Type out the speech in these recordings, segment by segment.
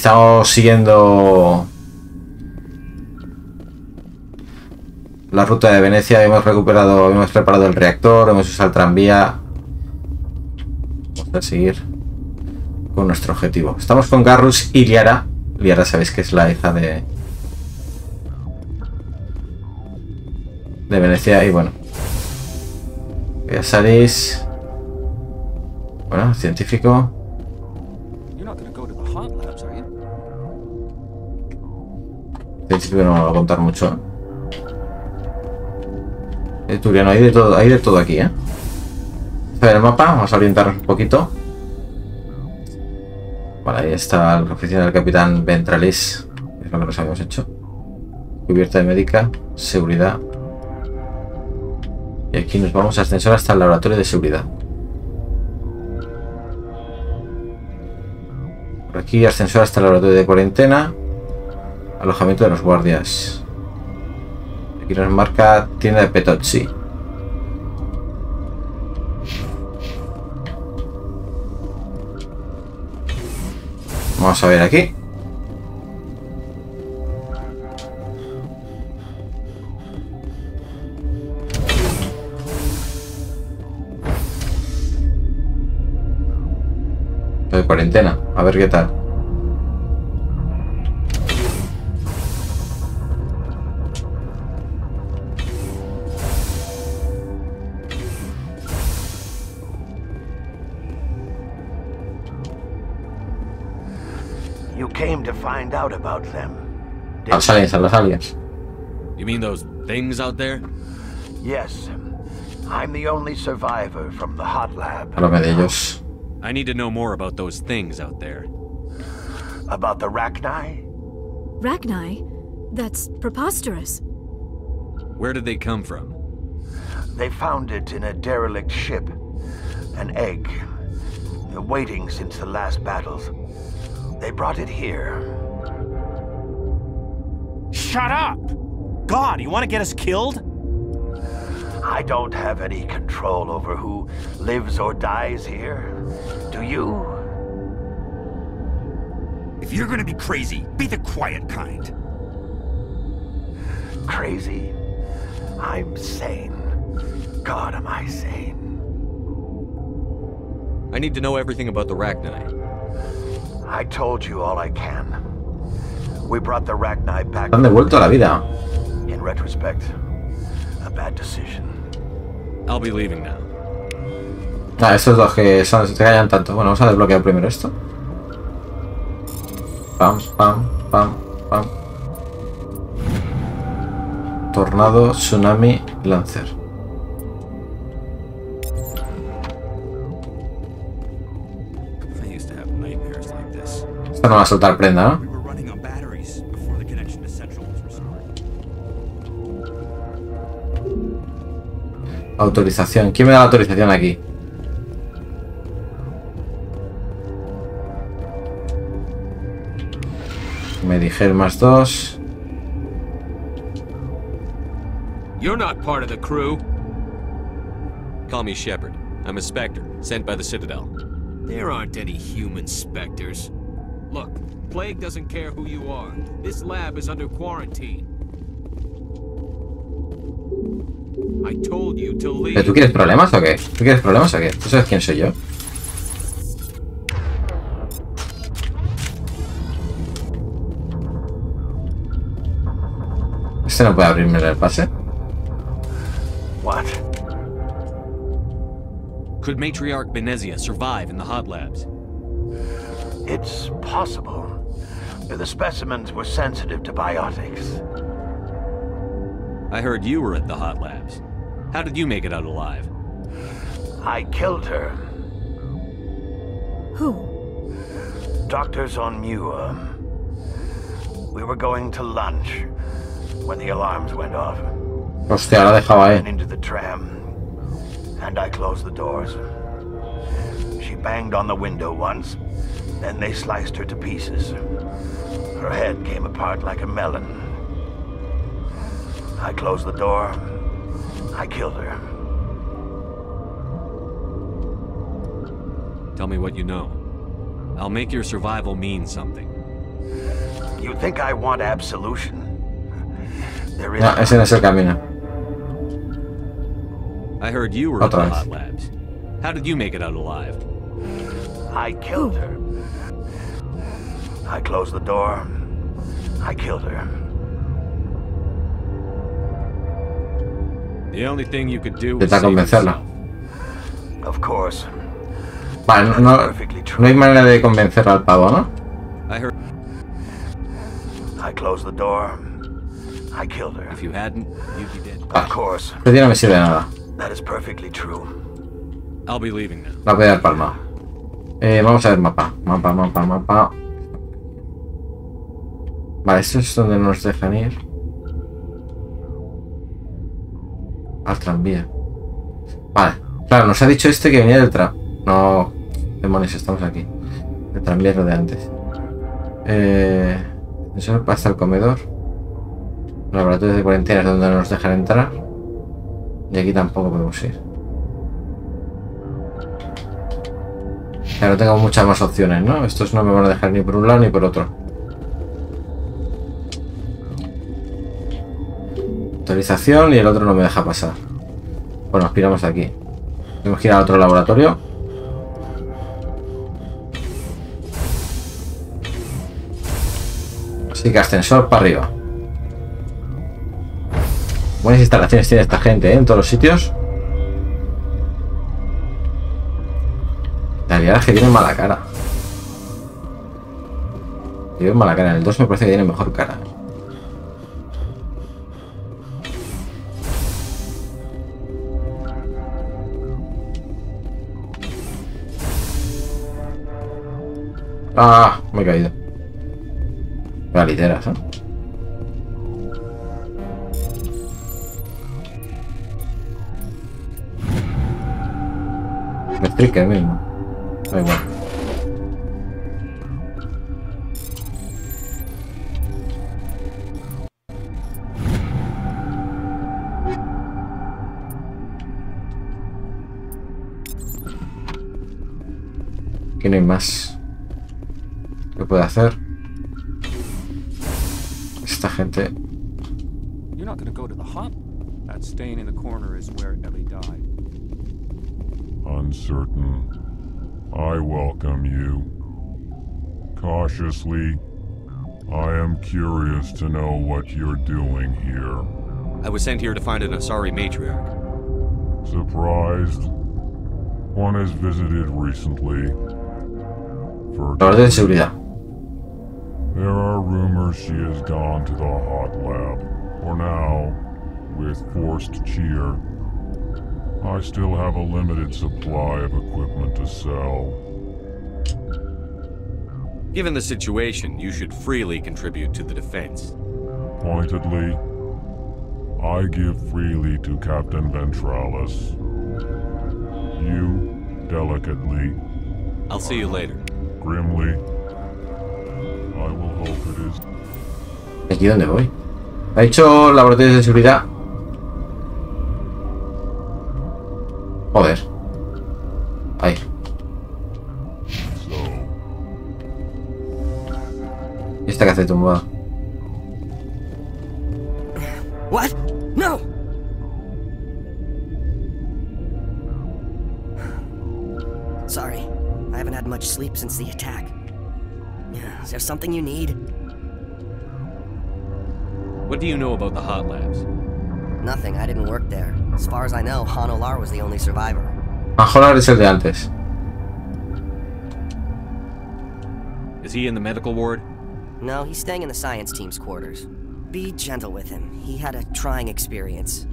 Estamos siguiendo la ruta de Venecia. Hemos recuperado, hemos preparado el reactor, hemos usado el tranvía. Vamos a seguir con nuestro objetivo. Estamos con Garrus y Liara. Liara sabéis que es la hija de... De Venecia y bueno. Ya salís. Bueno, científico. Científico no va a contar mucho. Eh, Turiano, hay de todo, hay de todo aquí, ¿eh? A ver el mapa, vamos a orientarnos un poquito. Vale, ahí está la oficina del capitán Ventralis. Es lo que nos habíamos hecho. Cubierta de médica, seguridad. Y aquí nos vamos a ascensor hasta el laboratorio de seguridad. Por aquí ascensor hasta el laboratorio de cuarentena. Alojamiento de los guardias. Aquí nos marca tienda de Petozzi. Vamos a ver aquí. De cuarentena, a ver qué tal. You came to find out about them. didn't Las aliens, a las aliens. You mean those things out there? Yes. I'm the only survivor from the hot lab. Háblame de ellos. I need to know more about those things out there. About the Rachni? Ragni? That's preposterous. Where did they come from? They found it in a derelict ship. An egg. Waiting since the last battles. They brought it here. Shut up! God, you want to get us killed? I don't have any control over who lives or dies here. Do you? If you're gonna be crazy, be the quiet kind. Crazy? I'm sane. God, am I sane? I need to know everything about the Rachni. I told you all I can. We brought the Rachni back. Han devuelto a la vida. In retrospect, a bad decision. I'll be leaving now. Ah, estos dos que son, se callan tanto. Bueno, vamos a desbloquear primero esto. Pam, pam, pam, pam. Tornado, tsunami, lancer. Esto no va a soltar prenda, ¿no? Autorización. ¿Quién me da la autorización aquí? Me dije más dos. You're not part of the crew. Call me Shepard. I'm a Spectre, sent by the Citadel. There aren't any human specters. Look, Plague doesn't care who you are. This lab is under quarantine. I told you to ¿Pero leave. tú quieres problemas o qué? ¿Tú quieres problemas o qué? ¿Tú sabes quién soy yo? Este no puede abrirme el pase. What? Could Matriarch Benezia survive in the hot labs? It's possible. The specimens were sensitive to biotics. I heard you were at the hot labs. How did you make it out alive? I killed her. Who? Doctors on Muir. We were going to lunch when the alarms went off. Hostia, la dejaba Went ahí. into the tram, and I closed the doors. She banged on the window once, then they sliced her to pieces. Her head came apart like a melon. I closed the door. I killed her. Tell me what you know. I'll make your survival mean something. You think I want absolution? There is No, ese no es el camino. I heard you were at the Hot Labs. How did you make it out alive? I killed her. I closed the door. I killed her. The only thing you could do was convencerla. Of course. Vale, no, no, Perfectly true. no hay manera de convencer al pavo, ¿no? I heard I closed the door. I killed her. if you hadn't, you'd be dead. Of course. Tío no me sirve de nada. That is perfectly true. I'll be leaving now. La voy a dar palma. Eh, vamos a ver mapa. Mapa, mapa, mapa. Vale, esto es donde nos dejan ir. Al tranvía. Vale. Claro, nos ha dicho este que venía del tram. No. Demonios, estamos aquí. El tranvía es lo de antes. Eh. Eso pasa al comedor. Laboratorios de cuarentena es donde no nos dejan entrar. Y aquí tampoco podemos ir. Claro, tengo muchas más opciones, ¿no? Estos no me van a dejar ni por un lado ni por otro. Autorización y el otro no me deja pasar. Bueno, aspiramos aquí. Tenemos que ir al otro laboratorio. Así que ascensor para arriba. Buenas instalaciones tiene esta gente, ¿eh? En todos los sitios. La realidad es que tiene mala cara. Tiene mala cara. En el 2 me parece que tiene mejor cara. Ah, me he caído. Me literas. Me striker mismo. Da igual. No hay más. ¿Qué puede hacer? Esta gente. You're not gonna go to the hop? That stain in the corner is where Ellie died. Uncertain. I welcome you. Cautiously, I am curious to know what you're doing here. I was sent here to find an Asari matriarch. Surprised? One has visited recently. For La orden de seguridad. There are rumors she has gone to the hot lab. For now, with forced cheer, I still have a limited supply of equipment to sell. Given the situation, you should freely contribute to the defense. Pointedly, I give freely to Captain Ventralis. You, delicately, I'll see you later. grimly. ¿Aquí dónde voy? Ha dicho laboratorios de seguridad. Joder. Ahí. ¿Y esta que hace tumbada? What? No! Sorry, I haven't had much sleep since the attack. Yeah, Is there something you need? What do you know about the hot labs? Nothing, I didn't work there. As far as I know, Han Olar was the only survivor. Majolar es el de antes. Is he in the medical ward? No, he's staying in the science team's quarters. Be gentle with him. He had a trying experience.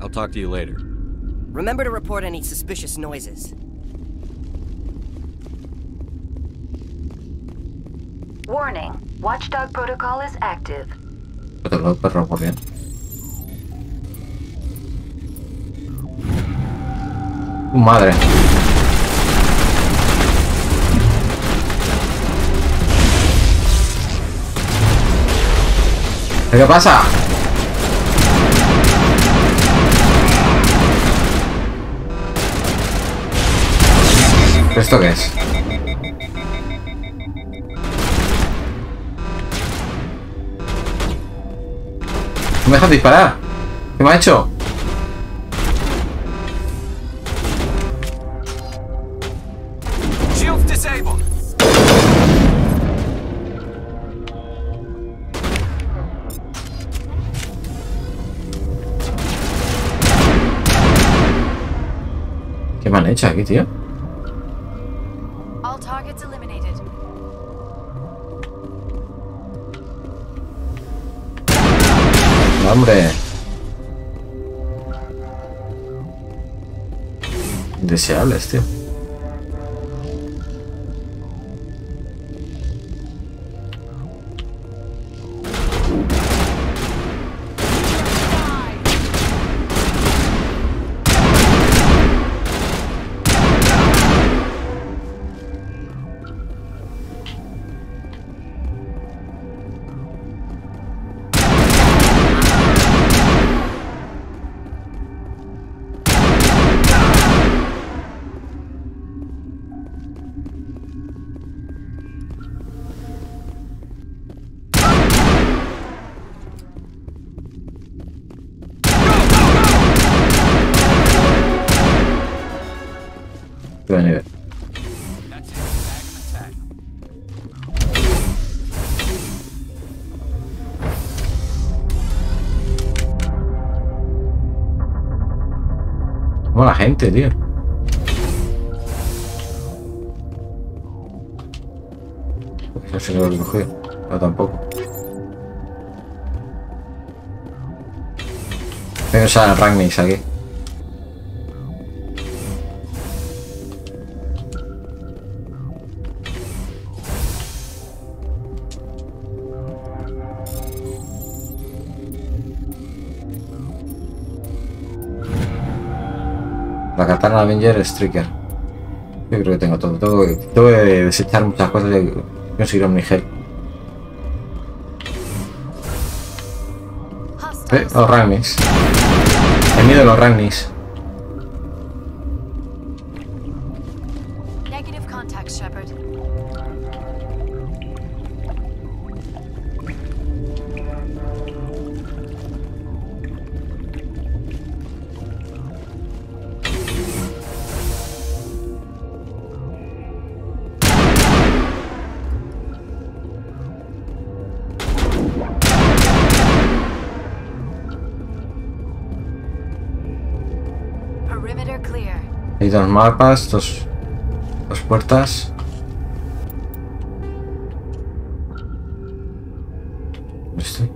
I'll talk to you later. Remember to report any suspicious noises. Warning. Watchdog protocol is active. Otro perro bien. ¡Tu madre! ¿Qué pasa? ¿Esto qué es? ¿No me dejas disparar? ¿Qué me ha hecho? ¿Qué me han hecho aquí, tío? Hombre. Indeseables, tío. gente, tío. Eso se lo recogido. No, tampoco. Pero, o sea, Ragnis aquí. Avenger Striker. Yo creo que tengo todo. Tengo que, que desechar muchas cosas y conseguir un Nigel. Eh, los Ragnis. El miedo de los Ragnis. Hay dos mapas, dos, dos puertas. ¿Dónde estoy?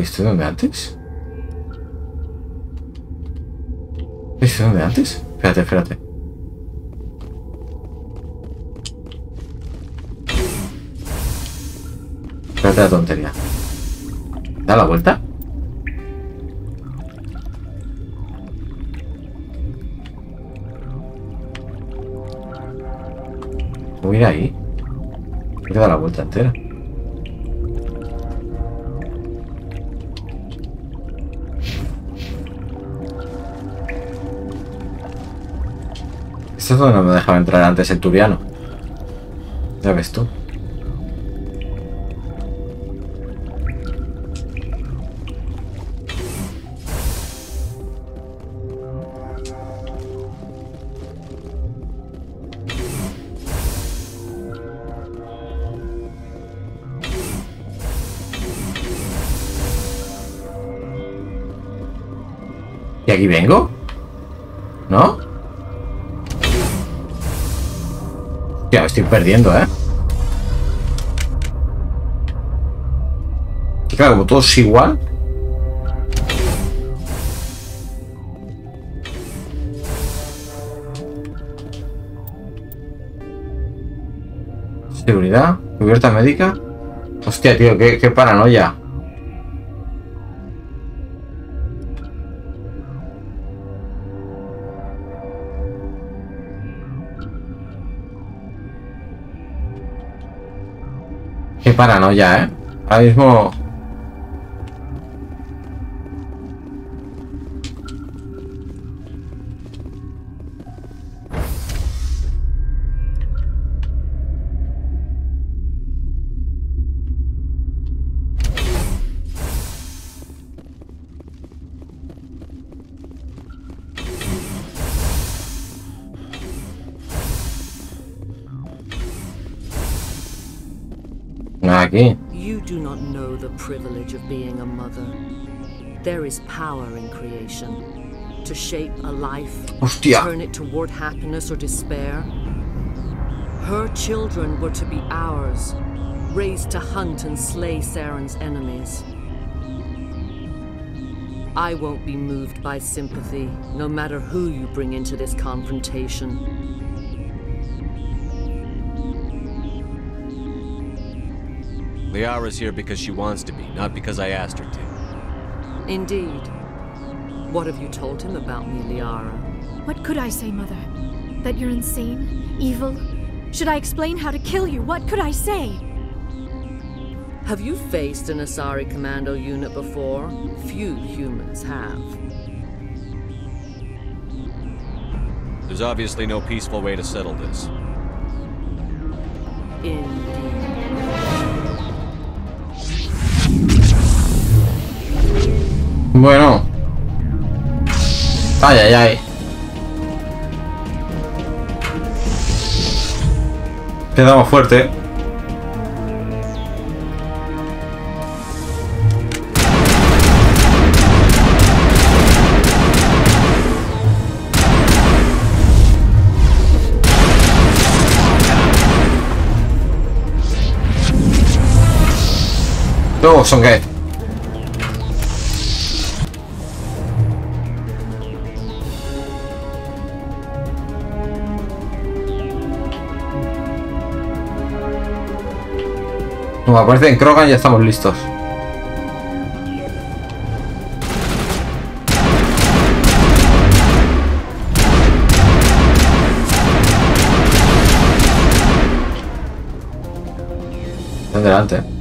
¿estoy donde antes? ¿Estoy donde antes? Espérate, espérate. Espérate la tontería. ¿Da la vuelta? Voy ir ahí. Voy a dar la vuelta entera. Esto es donde no me dejaba entrar antes el turiano. Ya ves tú. Aquí vengo? ¿No? Ya, me estoy perdiendo, ¿eh? Claro, como todo es igual. Seguridad, cubierta médica. Hostia, tío, qué, qué paranoia. Qué paranoia, ¿eh? Ahora mismo... There is power in creation. To shape a life, Hostia. turn it toward happiness or despair. Her children were to be ours, raised to hunt and slay Saren's enemies. I won't be moved by sympathy, no matter who you bring into this confrontation. Liara's here because she wants to be, not because I asked her to. Indeed. What have you told him about me, Liara? What could I say, Mother? That you're insane? Evil? Should I explain how to kill you? What could I say? Have you faced an Asari commando unit before? Few humans have. There's obviously no peaceful way to settle this. Indeed. Bueno. Ay, ay, ay. Quedamos fuerte. Luego son qué? Como aparece en Krogan ya estamos listos. Están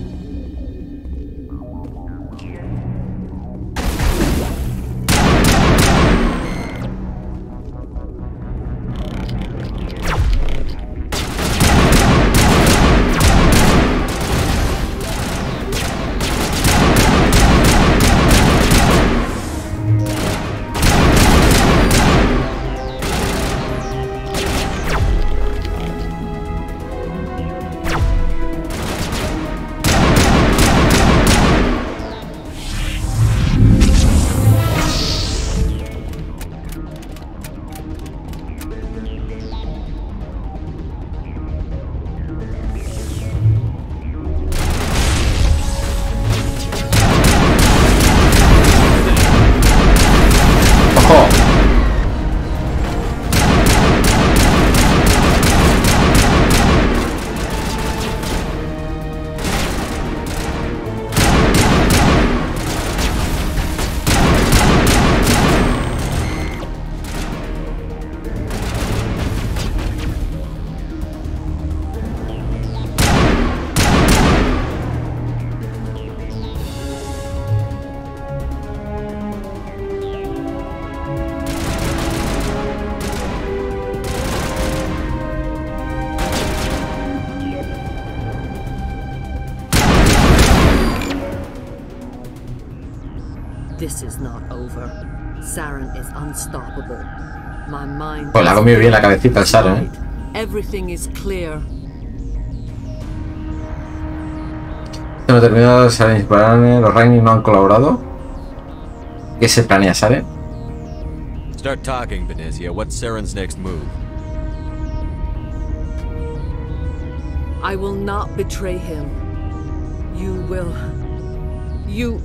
Saren is unstoppable. My mind. Pues le ha comido bien la cabecita al Saren, ¿eh? Everything is clear. No he terminado, Saren y Sparane, los Rainy no han colaborado. ¿Qué se planea, Saren? Start talking, Benezia. What's Saren's next move? I will not betray him. You will. You.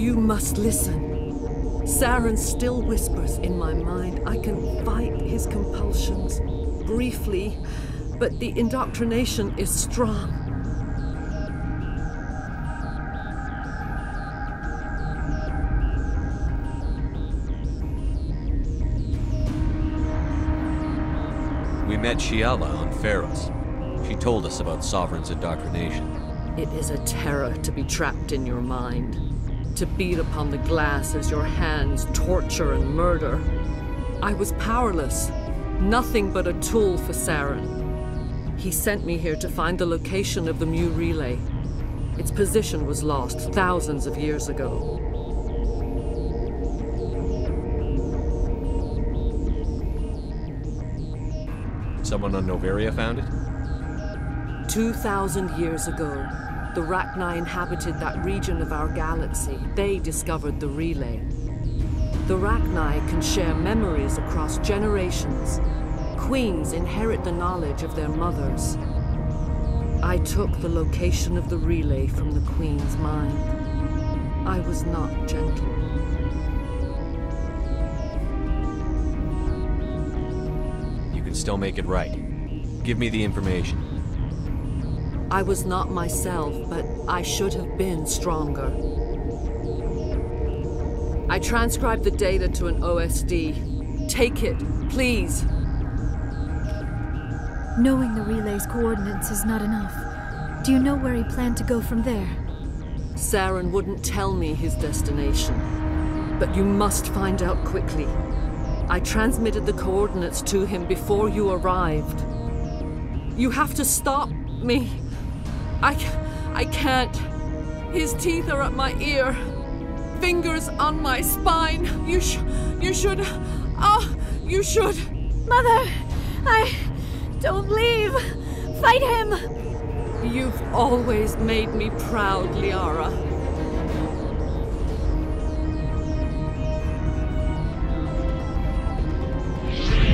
You must listen. Saren still whispers in my mind. I can fight his compulsions briefly, but the indoctrination is strong. We met Shiala on Feros. She told us about Sovereign's indoctrination. It is a terror to be trapped in your mind, to beat upon the glass as your hands torture and murder. I was powerless, nothing but a tool for Saren. He sent me here to find the location of the Mu relay. Its position was lost thousands of years ago. Someone on Noveria found it? 2,000 years ago, the Rachni inhabited that region of our galaxy. They discovered the relay. The Rachni can share memories across generations. Queens inherit the knowledge of their mothers. I took the location of the relay from the Queen's mind. I was not gentle. You can still make it right. Give me the information. I was not myself, but I should have been stronger. I transcribed the data to an OSD. Take it, please. Knowing the relay's coordinates is not enough. Do you know where he planned to go from there? Saren wouldn't tell me his destination. But you must find out quickly. I transmitted the coordinates to him before you arrived. You have to stop me. I, I can't. His teeth are at my ear. Fingers on my spine. You sh you should. Ah, oh, you should. Mother, I. Don't leave. Fight him. You've always made me proud, Liara.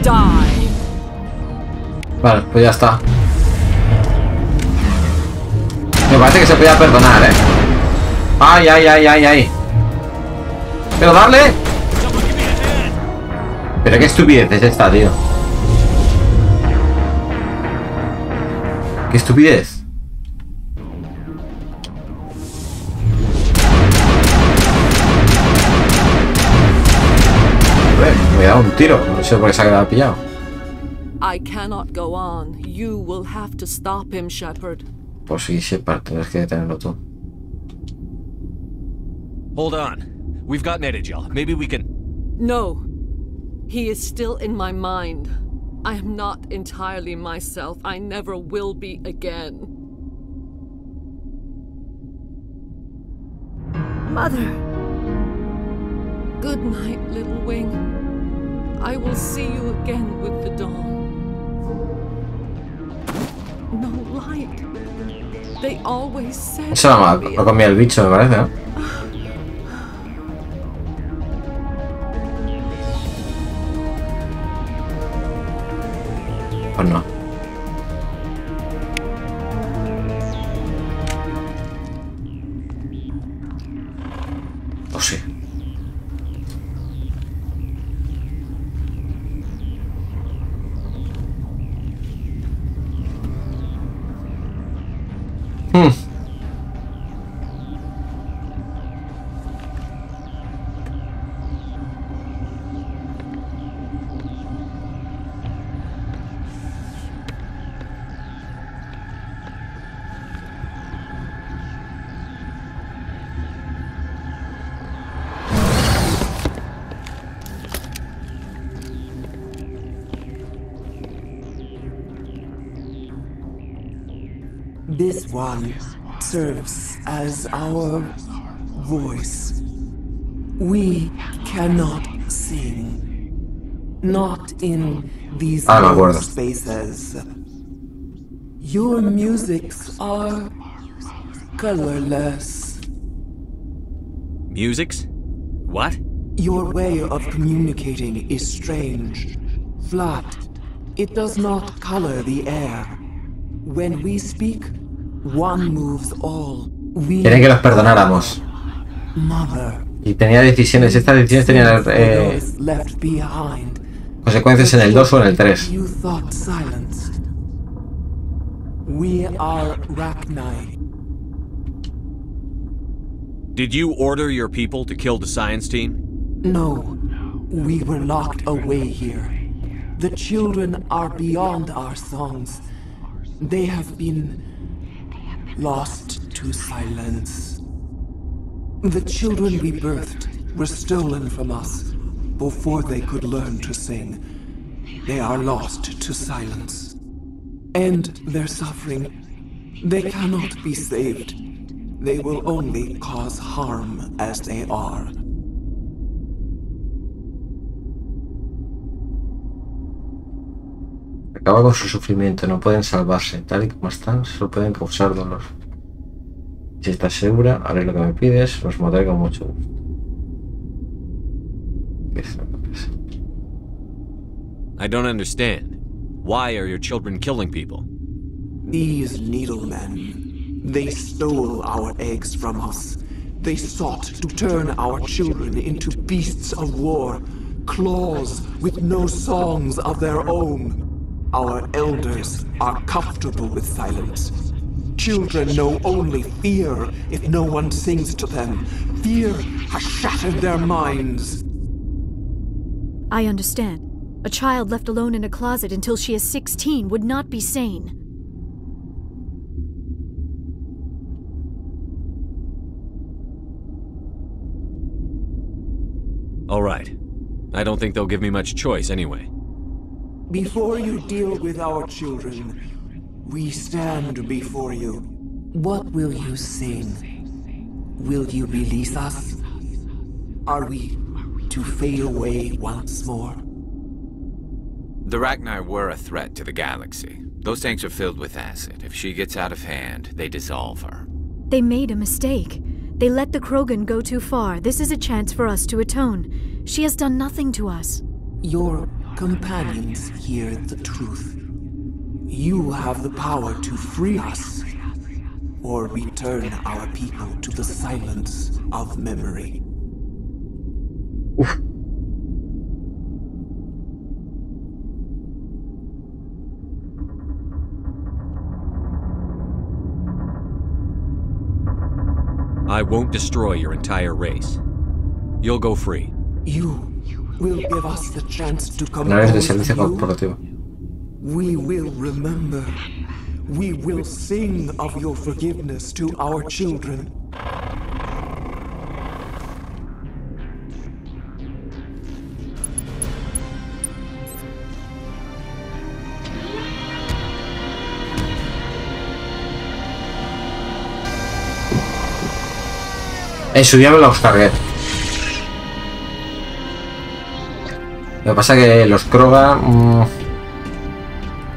Die. Vale, pues ya está. Me parece que se podía perdonar, ¿eh? ¡Ay, ay, ay, ay, ay! ¡Pero darle! Pero qué estupidez es esta, tío. ¡Qué estupidez! Me he dado un tiro, no sé por qué se ha quedado pillado. I cannot go on. You will have to stop him, Shepard. Pues sí, Shepard, tienes que detenerlo tú. Hold on. We've got medi-gel. Maybe we can... No. He is still in my mind. I am not entirely myself. I never will be again. Mother. Good night, little wing. I will see you again with the dawn. No light. They always said. Eso lo, lo comía el bicho, me parece, ¿no? Pues no. Serves our voice. We cannot sing. Not in these Ah, low spaces. Your musics are colorless. Musics? What? Your way of communicating is strange. Flat. It does not color the air. When we speak, one moves all. We Quieren que los perdonáramos. Mother. Y tenía decisiones, estas decisiones tenían eh, those left consecuencias en el 2 o en el 3. You thought silenced. We are Rachni. Did you order your people to kill the science team? No, we were locked away here. The children are beyond our songs. They have been lost to silence. The children we birthed were stolen from us before they could learn to sing. They are lost to silence. And their suffering, they cannot be saved. They will only cause harm as they are. Acaba con su sufrimiento, no pueden salvarse. Tal y como están, solo pueden causar dolor. Si estás segura, haré lo que me pides, los mataré con mucho gusto. ¿Qué es lo que pasa? I don't understand. Why are your children killing people? These needlemen, they stole our eggs from us. They sought to turn our children into beasts of war, claws with no songs of their own. Our elders are comfortable with silence. Children know only fear if no one sings to them. Fear has shattered their minds. I understand. A child left alone in a closet until she is 16 would not be sane. All right. I don't think they'll give me much choice anyway. Before you deal with our children, we stand before you. What will you sing? Will you release us? Are we to fade away once more? The Rachni were a threat to the galaxy. Those tanks are filled with acid. If she gets out of hand, they dissolve her. They made a mistake. They let the Krogan go too far. This is a chance for us to atone. She has done nothing to us. Your companions hear the truth. You have the power to free us, or return our people to the silence of memory. I won't destroy your entire race. You'll go free. You will give us the chance to come No eres de home servicio to you. corporativo. We will remember. We will sing of your forgiveness to our children. En su día me los cargué. Lo que pasa que los Krogan... mm,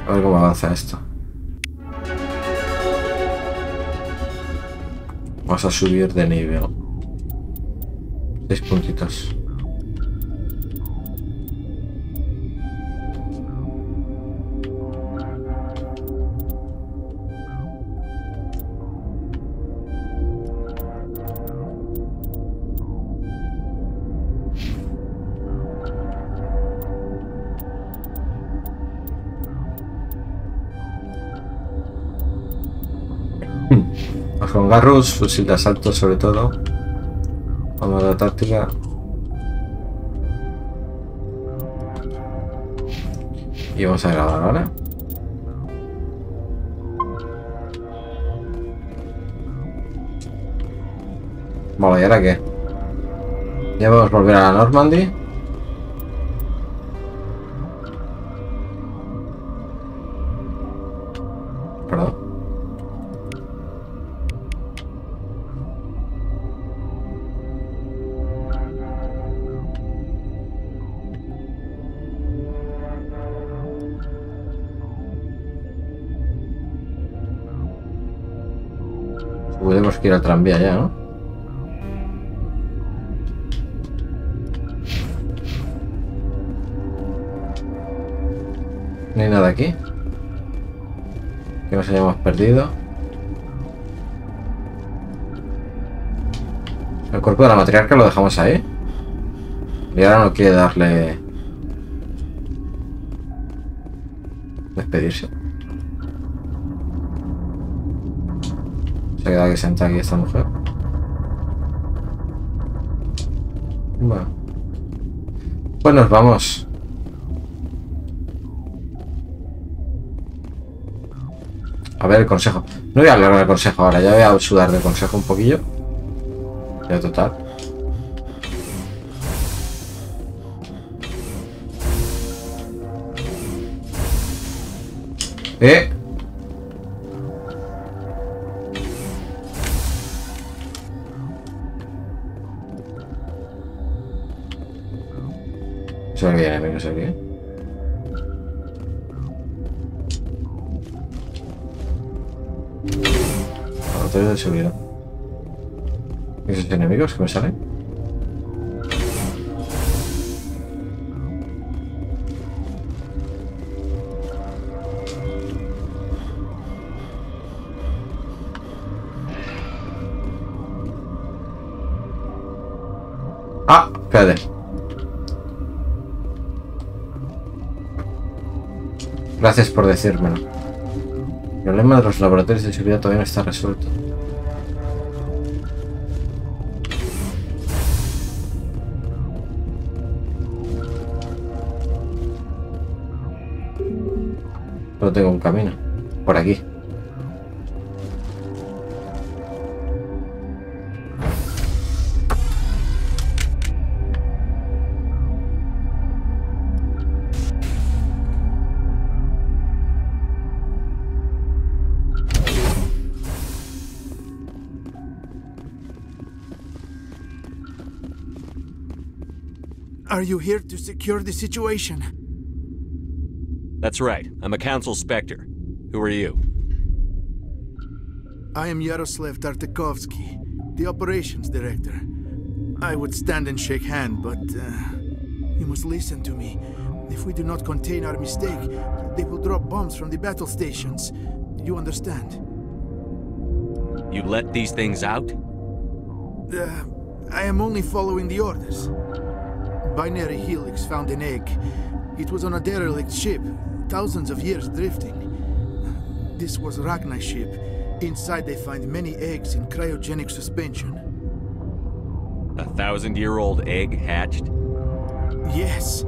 A ver cómo avanza esto. Vamos a subir de nivel. Seis puntitos. Garrus, fusil de asalto sobre todo. Vamos a la táctica. Y vamos a grabar ahora. Vale, ¿y ahora qué? Ya vamos a volver a la Normandy. Ir al tranvía ya, ¿no? No hay nada aquí. Que nos hayamos perdido. El cuerpo de la matriarca lo dejamos ahí. Y ahora no quiere darle... Despedirse. Se ha quedado aquí sentada aquí esta mujer. Bueno. Pues nos vamos. A ver el consejo. No voy a hablar del consejo ahora, ya voy a sudar del consejo un poquillo. Ya total. Eh. Que me salen? Ah, espérate. Gracias por decírmelo. El problema de los laboratorios de seguridad todavía no está resuelto. Solo tengo un camino. Por aquí. Are you here to secure the situation? That's right. I'm a council Spectre. Who are you? I am Yaroslav Tartakovsky, the operations director. I would stand and shake hand, but uh, you must listen to me. If we do not contain our mistake, they will drop bombs from the battle stations. You understand? You let these things out? Uh, I am only following the orders. Binary Helix found an egg. It was on a derelict ship, thousands of years drifting. This was Rachni ship. Inside they find many eggs in cryogenic suspension. A thousand-year-old egg hatched? Yes.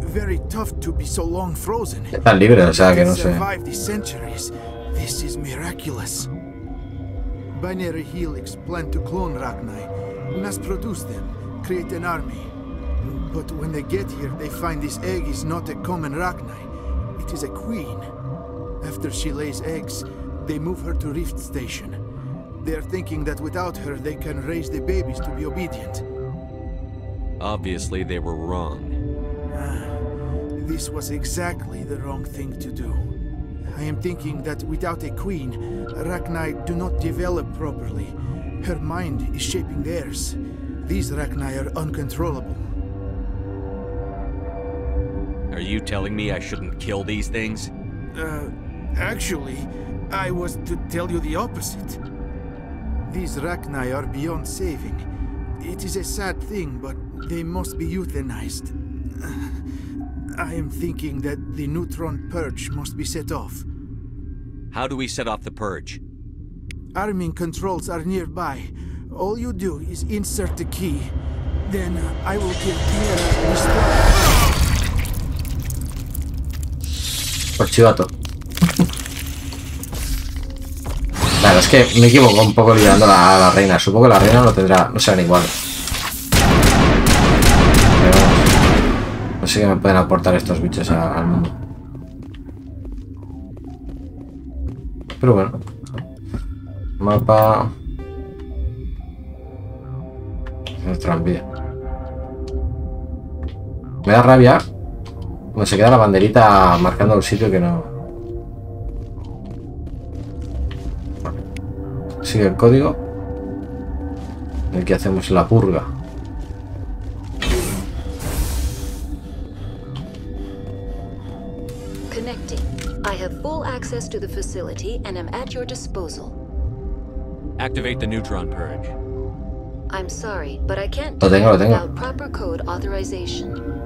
Very tough to be so long frozen. Están libres, o sea que no sé. Survived the centuries. This is miraculous. Binary Helix plan to clone Rachni, mass produce them, create an army. But when they get here, they find this egg is not a common Rachni. It is a queen. After she lays eggs, they move her to Rift Station. They are thinking that without her, they can raise the babies to be obedient. Obviously, they were wrong. Ah, this was exactly the wrong thing to do. I am thinking that without a queen, Rachni do not develop properly. Her mind is shaping theirs. These Rachni are uncontrollable. Are you telling me I shouldn't kill these things? Uh, actually, I was to tell you the opposite. These Rachni are beyond saving. It is a sad thing, but they must be euthanized. I am thinking that the neutron purge must be set off. How do we set off the purge? Arming controls are nearby. All you do is insert the key. Then uh, I will give Tierra restore. Por chivato. Claro, es que me equivoco un poco liderando a la, reina. Supongo que la reina no tendrá. No serán igual. Pero vamos. No sé qué me pueden aportar estos bichos al mundo. Pero bueno. Mapa. El tranvía. Me da rabia cuando se queda la banderita marcando el sitio que no. Sigue el código. El que hacemos la purga. Connecting. I have full access to the facility and am at your disposal. Activate the neutron purge. I'm sorry, but I can't Lo do tengo, lo that tengo. without proper code authorization.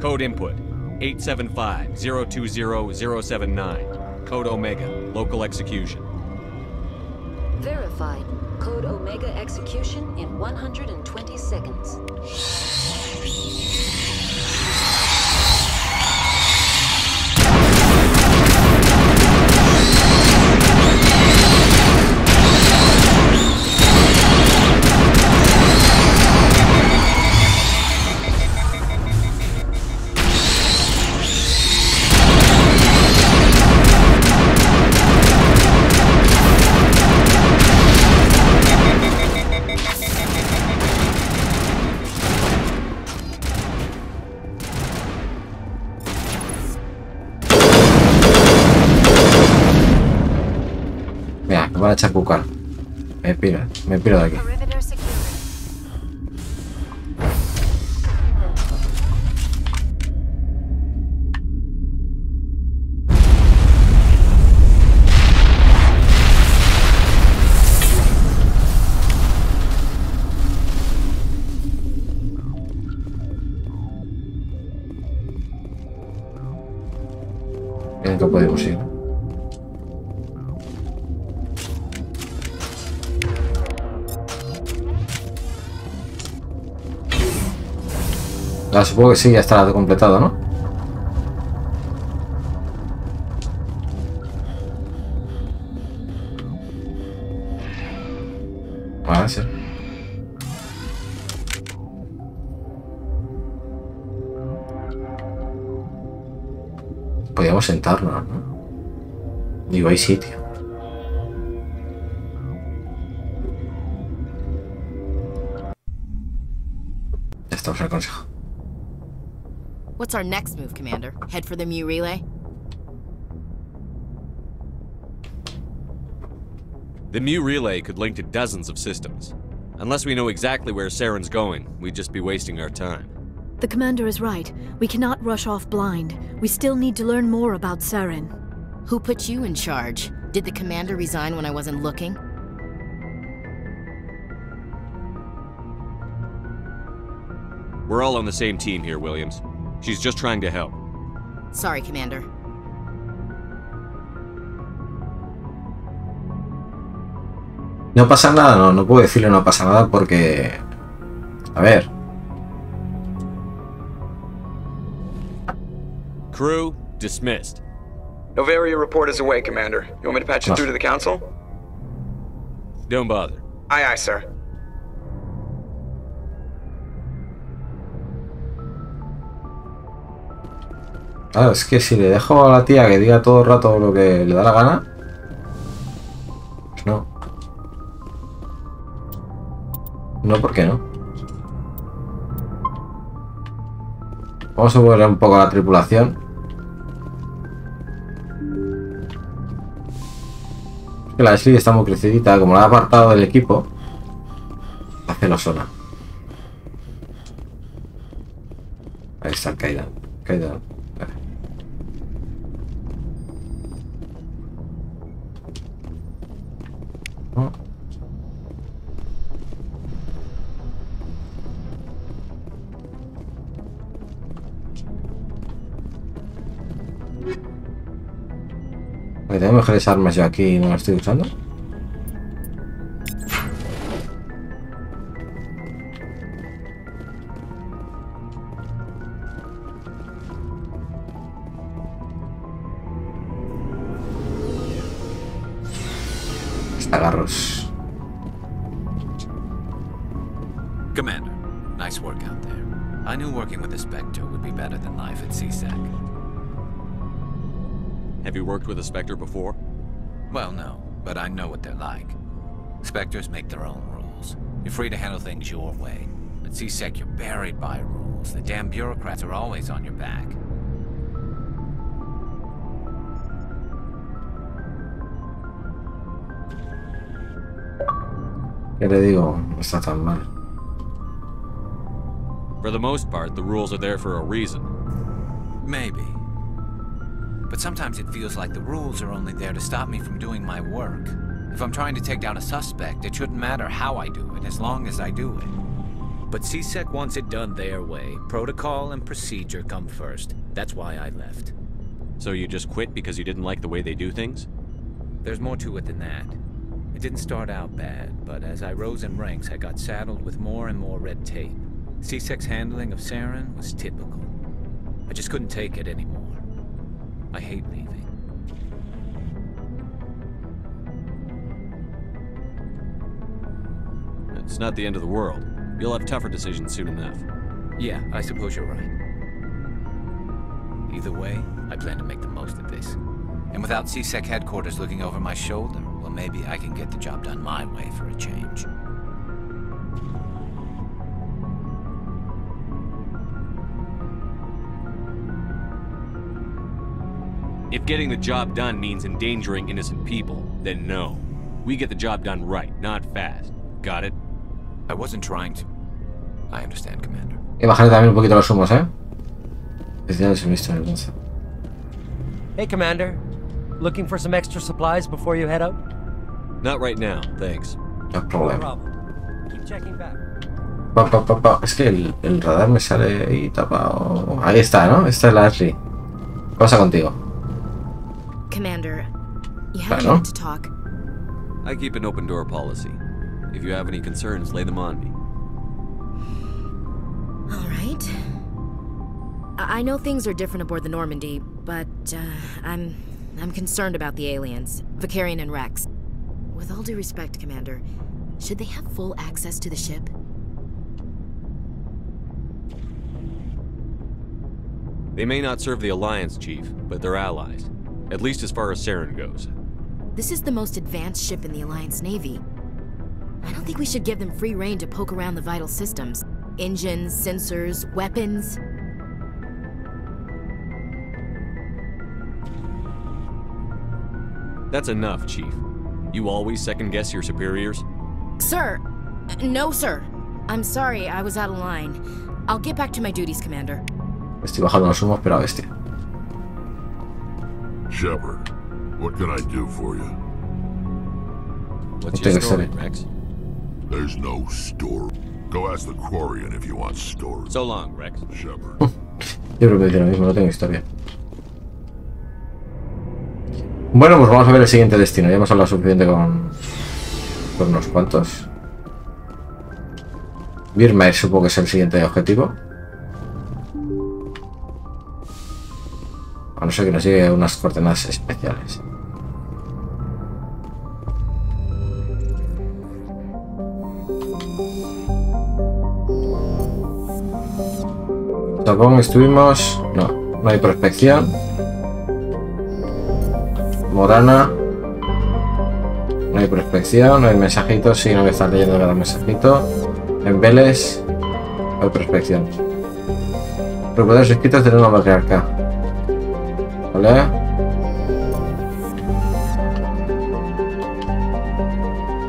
Code input 875-020-079. Code Omega. Local execution. Verified. Code Omega execution in 120 seconds. A chacucar. Me piro, me piro de aquí. Supongo que sí, ya está completado, ¿no? Vale, sí. Podríamos sentarnos, ¿no? Digo, hay sitio. Estamos el consejo. What's our next move, Commander? Head for the Mu relay? The Mu relay could link to dozens of systems. Unless we know exactly where Saren's going, we'd just be wasting our time. The commander is right. We cannot rush off blind. We still need to learn more about Saren. Who put you in charge? Did the commander resign when I wasn't looking? We're all on the same team here, Williams. She's just trying to help. Sorry, Commander. No pasa nada, no, no puedo decirle no pasa nada porque... A ver, Crew, dismissed. Noveria report is away, Commander. You want me to patch it through to the Council? Don't bother. Aye, aye, sir. Es que si le dejo a la tía que diga todo el rato lo que le da la gana. Pues no. No, ¿por qué no? Vamos a volver un poco a la tripulación. Que la Ashley está muy crecidita, como la ha apartado del equipo. Hace lo zona. Ahí está el Kaidan. No. Porque tengo mejores armas yo aquí y no las estoy usando. Agarros. Commander, nice work out there. I knew working with the Spectre would be better than life at C-Sec. Have you worked with a Spectre before? Well, no, but I know what they're like. Spectres make their own rules. You're free to handle things your way. At C-Sec, you're buried by rules. The damn bureaucrats are always on your back. ¿Qué le digo? No está tan mal. For the most part, the rules are there for a reason. Maybe. But sometimes it feels like the rules are only there to stop me from doing my work. If I'm trying to take down a suspect, it shouldn't matter how I do it, as long as I do it. But C-Sec wants it done their way. Protocol and procedure come first. That's why I left. So you just quit because you didn't like the way they do things? There's more to it than that. It didn't start out bad, but as I rose in ranks, I got saddled with more and more red tape. C-Sec's handling of Saren was typical. I just couldn't take it anymore. I hate leaving. It's not the end of the world. You'll have tougher decisions soon enough. Yeah, I suppose you're right. Either way, I plan to make the most of this. And without C-Sec headquarters looking over my shoulder, well, maybe I can get the job done my way for a change. If getting the job done means endangering innocent people, then no. We get the job done right, not fast. Got it? I wasn't trying to. I understand, Commander. Y bajarle también un poquito los humos, ¿eh? Especial de suministro de lanza. Hey, Commander. Looking for some extra supplies before you head out? Not right now, thanks. No problem. Keep checking back. Pa, pa, pa, pa. Es que el, el radar me sale ahí tapado. Ahí está, ¿no? Esta es la Ashley. ¿Qué pasa contigo? Commander, you have a Claro. to talk. I keep an open door policy. If you have any concerns, lay them on me. All right. I I know things are different aboard the Normandy, but uh, I'm I'm concerned about the aliens, Vakarian and Wrex. With all due respect, Commander, should they have full access to the ship? They may not serve the Alliance, Chief, but they're allies. At least as far as Saren goes. This is the most advanced ship in the Alliance Navy. I don't think we should give them free rein to poke around the vital systems. Engines, sensors, weapons. That's enough, Chief. You always second guess your superiors? Sir! No, sir. I'm sorry, I was out of line. I'll get back to my duties, Commander. Estoy bajando los humos, pero a bestia. Shepard, what can I do for you? What's No your tengo story, historia. Wrex? There's no story. Go ask the Quarian if you want story. So long, Wrex. Shepard. Yo creo que dice lo mismo, no tengo historia. Bueno, pues vamos a ver el siguiente destino. Ya hemos hablado suficiente con, con unos cuantos. Birma supongo que es el siguiente objetivo. A no ser que nos llegue unas coordenadas especiales. Japón estuvimos... No, no hay prospección. Morana. No hay prospección, no hay mensajitos. Sí, no me están leyendo cada mensajito. En Vélez. No hay prospección. Recuerdos escritos de una matriarca. ¿Vale?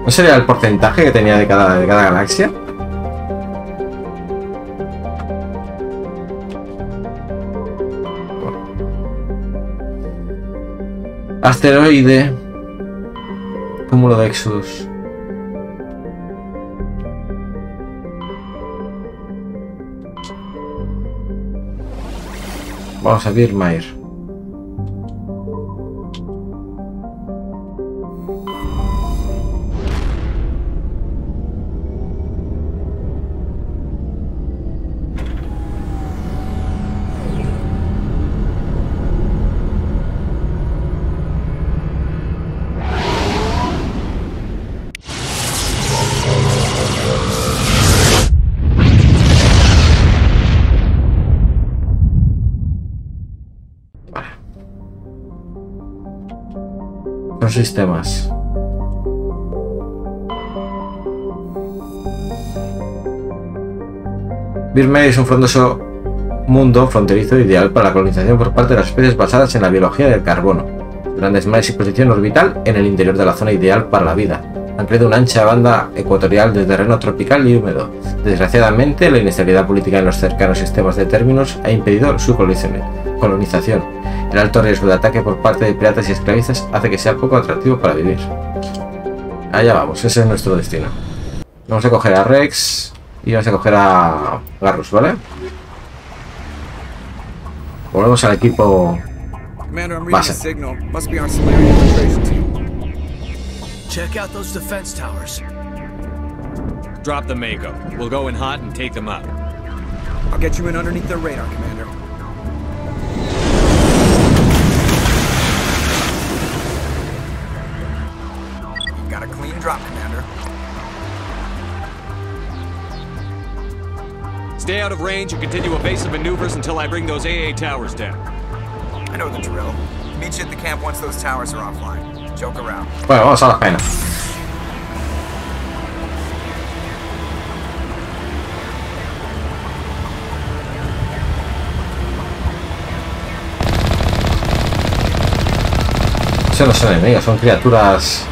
¿No sería el porcentaje que tenía de cada, de cada galaxia? Asteroide. Cúmulo de Exodus. Vamos a Birmair. Sistemas. Birmair es un frondoso mundo fronterizo ideal para la colonización por parte de las especies basadas en la biología del carbono. Grandes mares y posición orbital en el interior de la zona ideal para la vida. Han creado una ancha banda ecuatorial de terreno tropical y húmedo. Desgraciadamente, la inestabilidad política en los cercanos sistemas de términos ha impedido su colonización. El alto riesgo de ataque por parte de piratas y esclavistas hace que sea poco atractivo para vivir. Allá vamos, ese es nuestro destino. Vamos a coger a Rex y vamos a coger a Garrus, ¿vale? Volvemos al equipo Base. Check out those defense towers. Drop the Mako. We'll go in hot and take them out. I'll get you in underneath their radar, Commander. Got a clean drop, Commander. Stay out of range and continue evasive maneuvers until I bring those AA towers down. I know the drill. Meet you at the camp once those towers are offline. Bueno, vamos a las penas. Son enemigos, son criaturas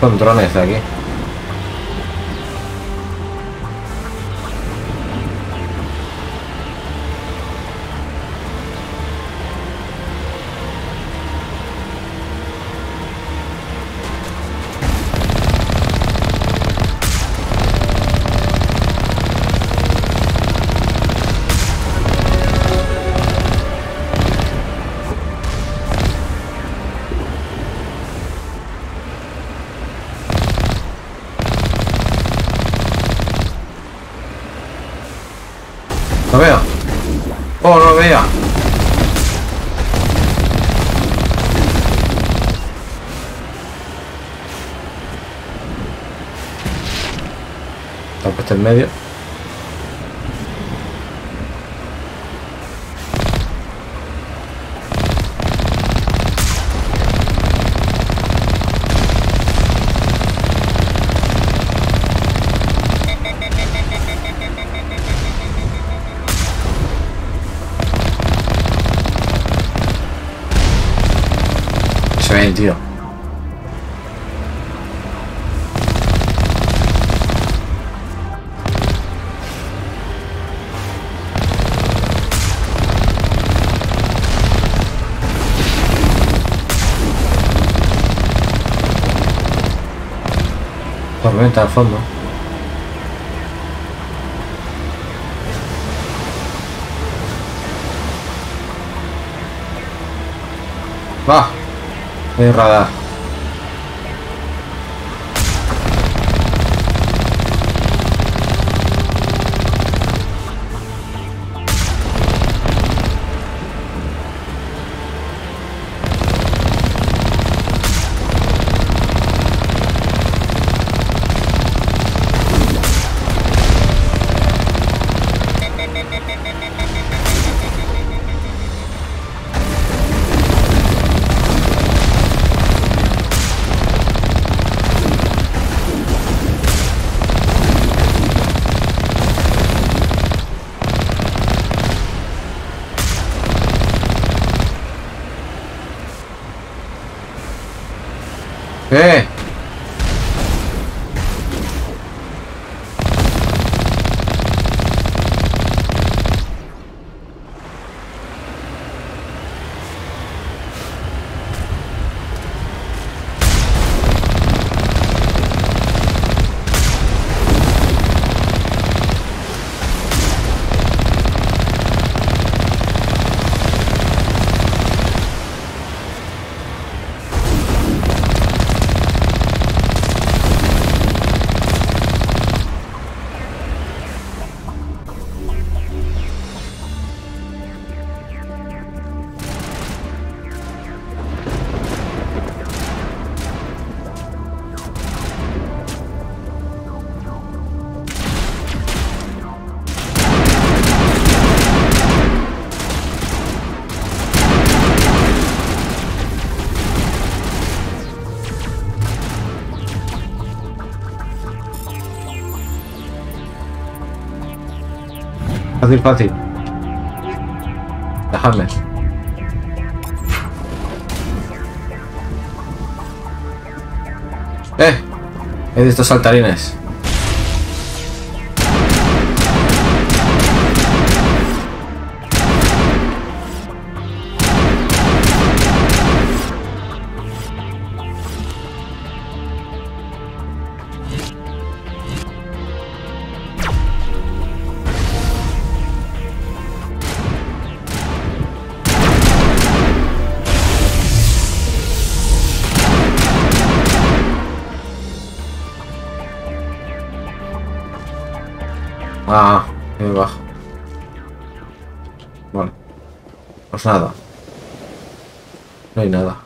con drones de aquí. hasta el medio. Fondo. Va. Radar. Fácil. Dejadme. ¡Eh! He visto saltarines. Vale. Pues nada. No hay nada.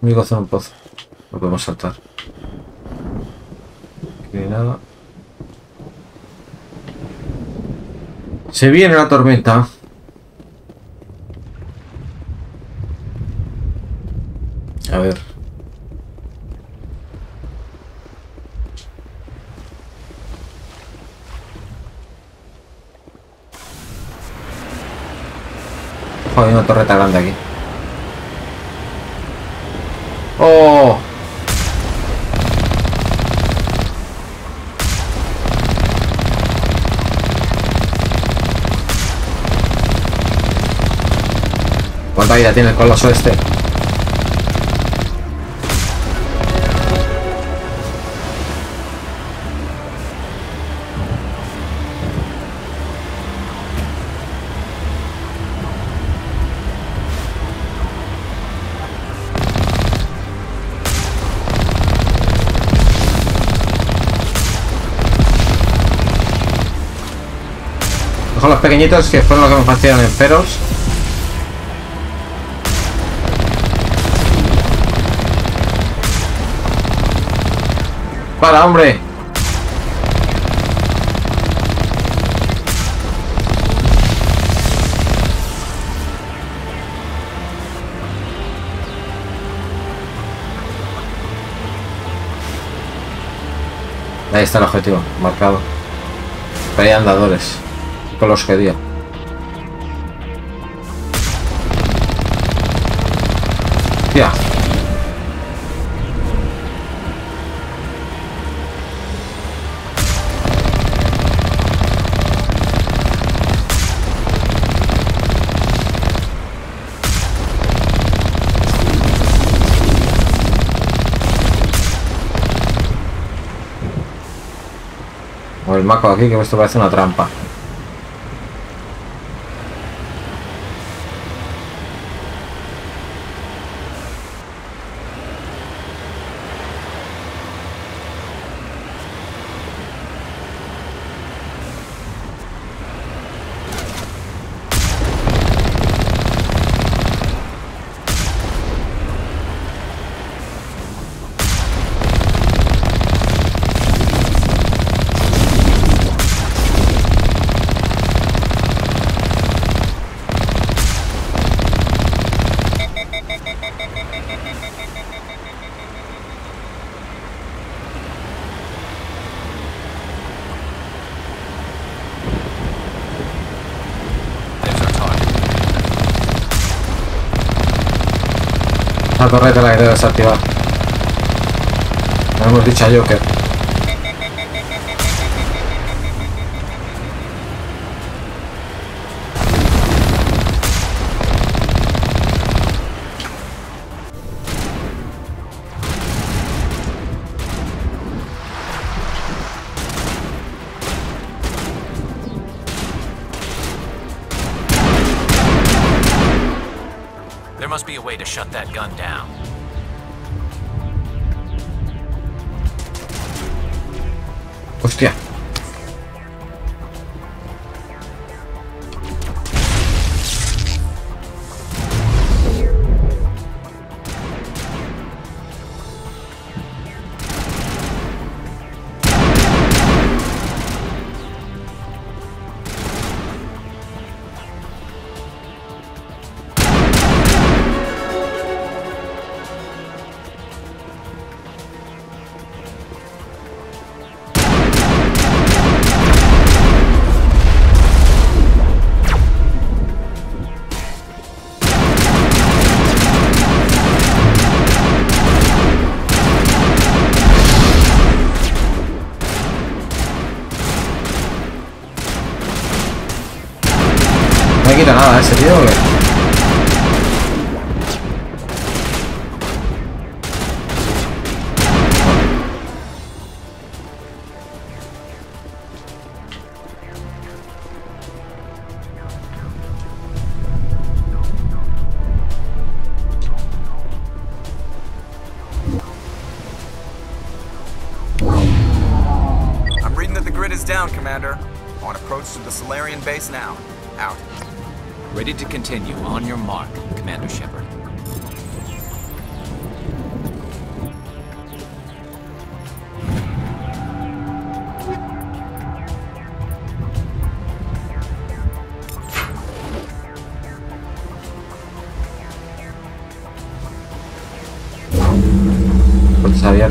Único hacer un pozo. No podemos saltar. Aquí hay nada. Se viene la tormenta. A ver. Hay una torreta grande aquí. ¡Oh! ¿Cuánta vida tiene el coloso este? Pequeñitos que fueron los que me fastidiaron en Feros. ¡Para, hombre! Ahí está el objetivo, marcado. Pero hay andadores. Con los que dio. Tía. O el maco aquí, que esto parece una trampa. La torreta la quería desactivar. No hemos dicho a Joker. Hostia.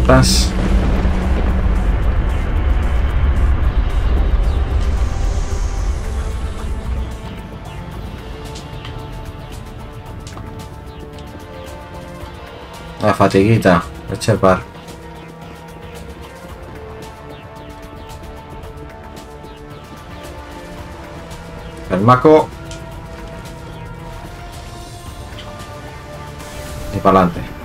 Abiertas. La fatiguita, el chepar. El maco. Y para adelante.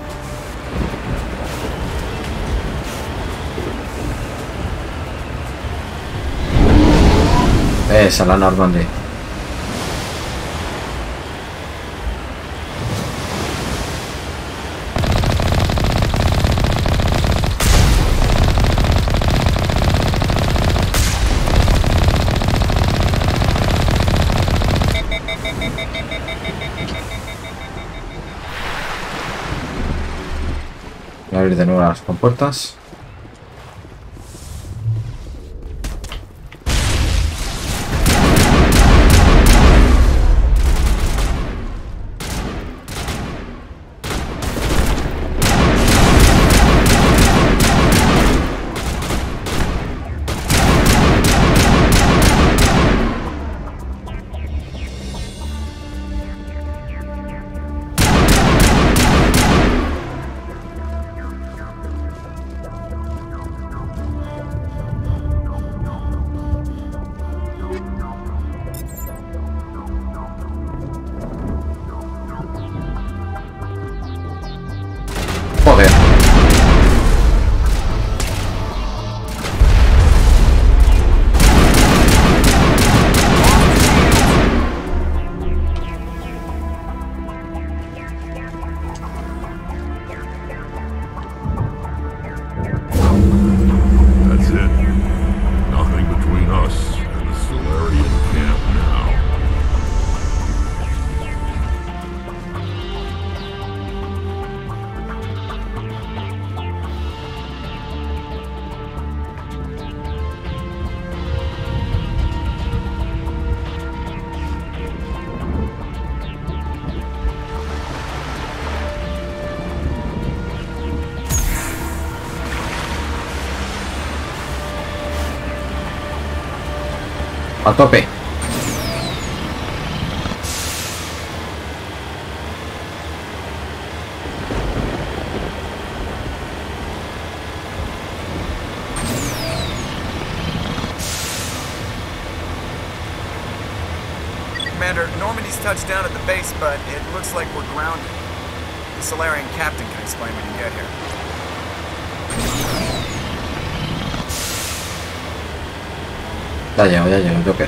Esa, la Normandy. Abrir de nuevo las compuertas. A tope. Commander, Normandy's touched down at the base, but it looks like we're grounded. The Salarian captain can explain when you get here. ya ya 就给